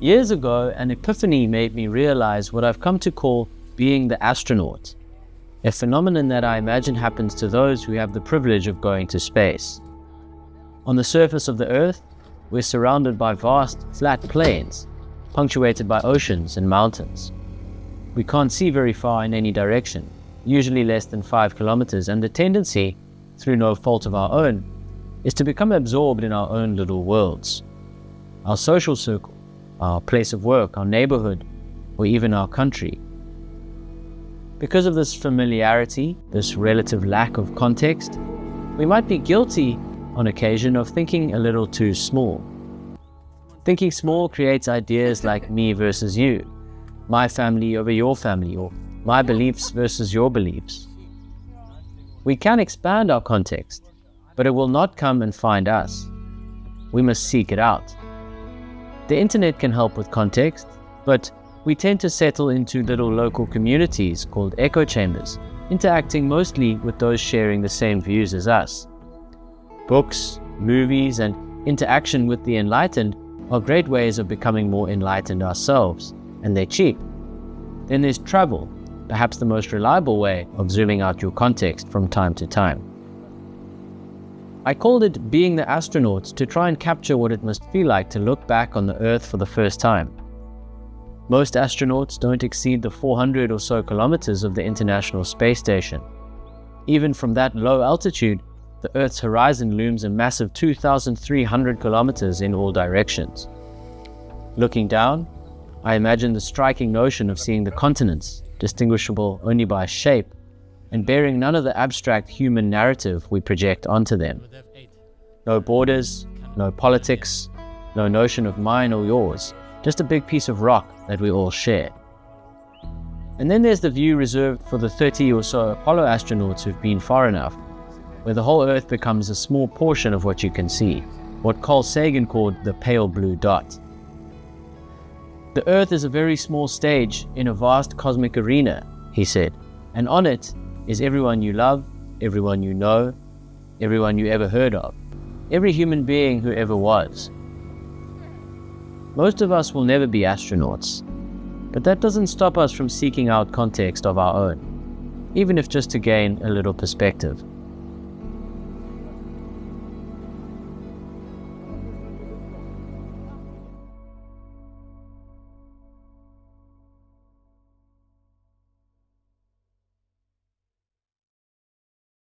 Years ago, an epiphany made me realize what I've come to call being the astronaut, a phenomenon that I imagine happens to those who have the privilege of going to space. On the surface of the Earth, we're surrounded by vast, flat plains, punctuated by oceans and mountains. We can't see very far in any direction, usually less than 5 kilometers, and the tendency, through no fault of our own, is to become absorbed in our own little worlds. Our social circle, our place of work, our neighborhood, or even our country. Because of this familiarity, this relative lack of context, we might be guilty on occasion of thinking a little too small. Thinking small creates ideas like me versus you, my family over your family, or my beliefs versus your beliefs. We can expand our context, but it will not come and find us. We must seek it out. The internet can help with context, but we tend to settle into little local communities called echo chambers, interacting mostly with those sharing the same views as us. Books, movies, and interaction with the enlightened are great ways of becoming more enlightened ourselves, and they're cheap. Then there's travel, perhaps the most reliable way of zooming out your context from time to time. I called it being the Astronauts to try and capture what it must feel like to look back on the Earth for the first time. Most astronauts don't exceed the 400 or so kilometers of the International Space Station. Even from that low altitude, the Earth's horizon looms a massive 2,300 kilometers in all directions. Looking down, I imagine the striking notion of seeing the continents, distinguishable only by shape, and bearing none of the abstract human narrative we project onto them. No borders, no politics, no notion of mine or yours, just a big piece of rock that we all share. And then there's the view reserved for the 30 or so Apollo astronauts who've been far enough, where the whole Earth becomes a small portion of what you can see, what Carl Sagan called the pale blue dot. The Earth is a very small stage in a vast cosmic arena, he said, and on it is everyone you love, everyone you know, everyone you ever heard of, every human being who ever was. Most of us will never be astronauts, but that doesn't stop us from seeking out context of our own, even if just to gain a little perspective.